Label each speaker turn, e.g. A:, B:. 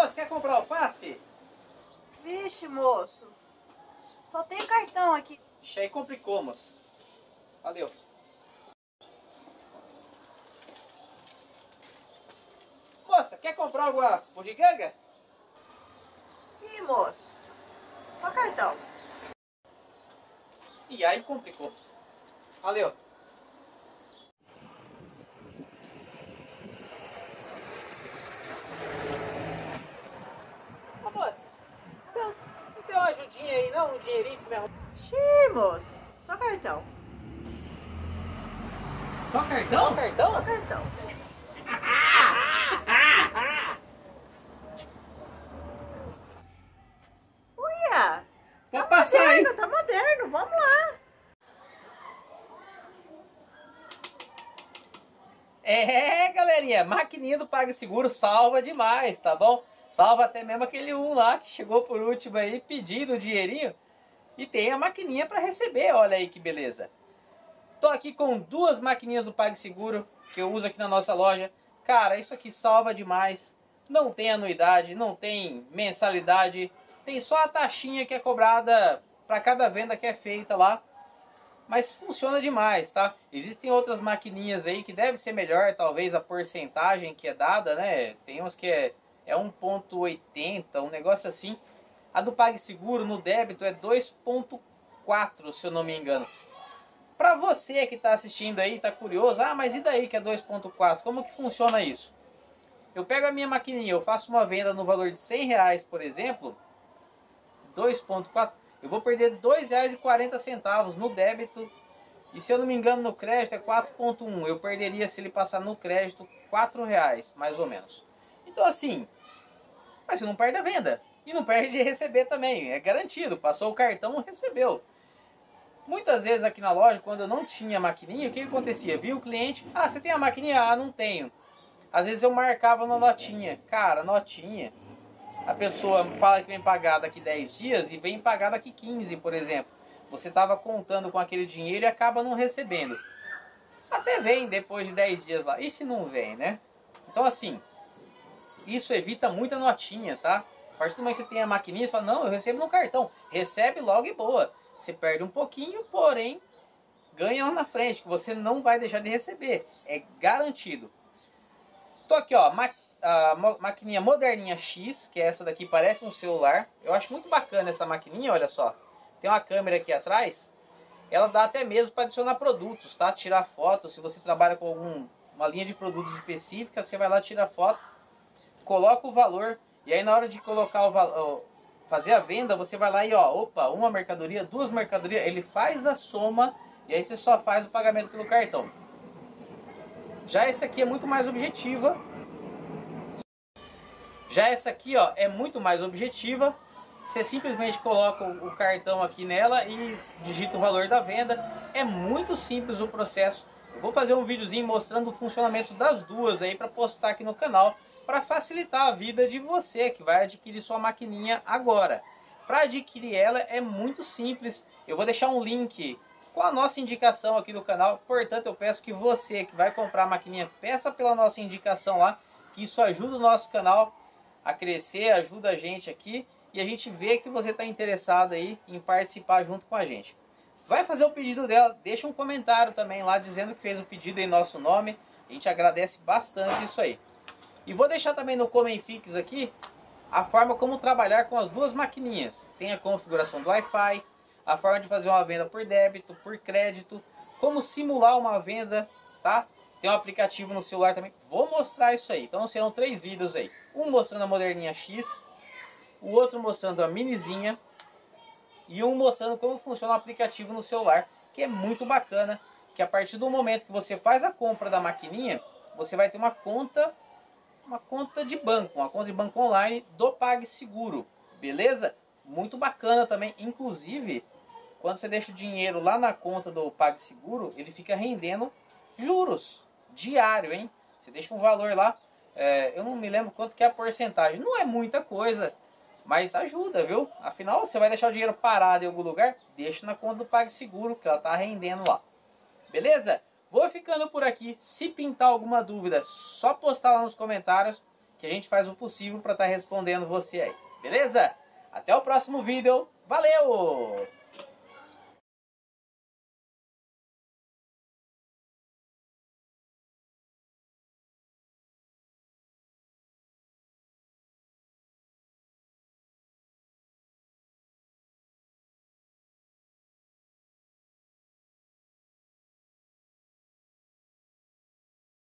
A: Moço, quer comprar alface?
B: Vixe, moço. Só tem cartão aqui.
A: Ixi, aí complicou, moço. Valeu. Moça, quer comprar alguma bugiganga?
B: Ih, moço. Só cartão.
A: E aí complicou. Valeu. Ô moça, você não tem uma ajudinha aí não? Um dinheirinho pra me arrumar?
B: Xiii, moço. Só cartão.
A: Só cartão? Só cartão?
B: Só cartão. Uia!
A: Pode passar.
B: Moderno, tá moderno. Vamos lá.
A: É, galerinha, maquininha do PagSeguro salva demais, tá bom? Salva até mesmo aquele um lá que chegou por último aí pedindo o dinheirinho. E tem a maquininha para receber, olha aí que beleza. Tô aqui com duas maquininhas do PagSeguro que eu uso aqui na nossa loja. Cara, isso aqui salva demais. Não tem anuidade, não tem mensalidade. Tem só a taxinha que é cobrada para cada venda que é feita lá mas funciona demais, tá? Existem outras maquininhas aí que deve ser melhor, talvez a porcentagem que é dada, né? Tem uns que é, é 1.80, um negócio assim. A do PagSeguro no débito é 2.4, se eu não me engano. Para você que está assistindo aí, está curioso, ah, mas e daí que é 2.4? Como que funciona isso? Eu pego a minha maquininha, eu faço uma venda no valor de 100 reais, por exemplo, 2.4 eu vou perder R$ 2,40 no débito. E se eu não me engano no crédito é 4,1. Eu perderia se ele passar no crédito R$ reais, mais ou menos. Então assim, mas você não perde a venda. E não perde de receber também. É garantido. Passou o cartão, recebeu. Muitas vezes aqui na loja, quando eu não tinha maquininha, o que, acontecia? Viu o cliente, ah, você tem a maquininha? Ah, não tenho. Às vezes eu marcava na notinha. Cara, notinha a pessoa fala que vem pagar daqui 10 dias e vem pagar daqui 15, por exemplo. Você estava contando com aquele dinheiro e acaba não recebendo. Até vem depois de 10 dias lá. E se não vem, né? Então assim, isso evita muita notinha, tá? Partir do momento que você tem a maquininha, você fala, não, eu recebo no cartão. Recebe logo e boa. Você perde um pouquinho, porém, ganha lá na frente, que você não vai deixar de receber. É garantido. Tô aqui, ó, a maquininha moderninha X, que é essa daqui, parece um celular. Eu acho muito bacana essa maquininha, olha só. Tem uma câmera aqui atrás. Ela dá até mesmo para adicionar produtos, tá? Tirar foto, se você trabalha com algum, uma linha de produtos específica, você vai lá, tira foto, coloca o valor, e aí na hora de colocar o valor, fazer a venda, você vai lá e ó, opa, uma mercadoria, duas mercadorias, ele faz a soma, e aí você só faz o pagamento pelo cartão. Já essa aqui é muito mais objetiva, já essa aqui ó, é muito mais objetiva. Você simplesmente coloca o cartão aqui nela e digita o valor da venda. É muito simples o processo. Eu vou fazer um videozinho mostrando o funcionamento das duas aí para postar aqui no canal para facilitar a vida de você que vai adquirir sua maquininha agora. Para adquirir ela é muito simples. Eu vou deixar um link com a nossa indicação aqui no canal. Portanto, eu peço que você que vai comprar a maquininha peça pela nossa indicação lá, que isso ajuda o nosso canal a crescer, ajuda a gente aqui e a gente vê que você está interessado aí em participar junto com a gente. Vai fazer o pedido dela, deixa um comentário também lá dizendo que fez o pedido em nosso nome. A gente agradece bastante isso aí. E vou deixar também no Comenfix aqui a forma como trabalhar com as duas maquininhas. Tem a configuração do Wi-Fi, a forma de fazer uma venda por débito, por crédito, como simular uma venda, tá? Tem um aplicativo no celular também. Vou mostrar isso aí. Então serão três vídeos aí. Um mostrando a moderninha X, o outro mostrando a minizinha e um mostrando como funciona o aplicativo no celular, que é muito bacana, que a partir do momento que você faz a compra da maquininha, você vai ter uma conta uma conta de banco, uma conta de banco online do PagSeguro, beleza? Muito bacana também, inclusive, quando você deixa o dinheiro lá na conta do PagSeguro, ele fica rendendo juros diário, hein? Você deixa um valor lá, é, eu não me lembro quanto que é a porcentagem. Não é muita coisa, mas ajuda, viu? Afinal, você vai deixar o dinheiro parado em algum lugar, deixa na conta do PagSeguro, que ela tá rendendo lá. Beleza? Vou ficando por aqui. Se pintar alguma dúvida, só postar lá nos comentários que a gente faz o possível para estar respondendo você aí. Beleza? Até o próximo vídeo. Valeu!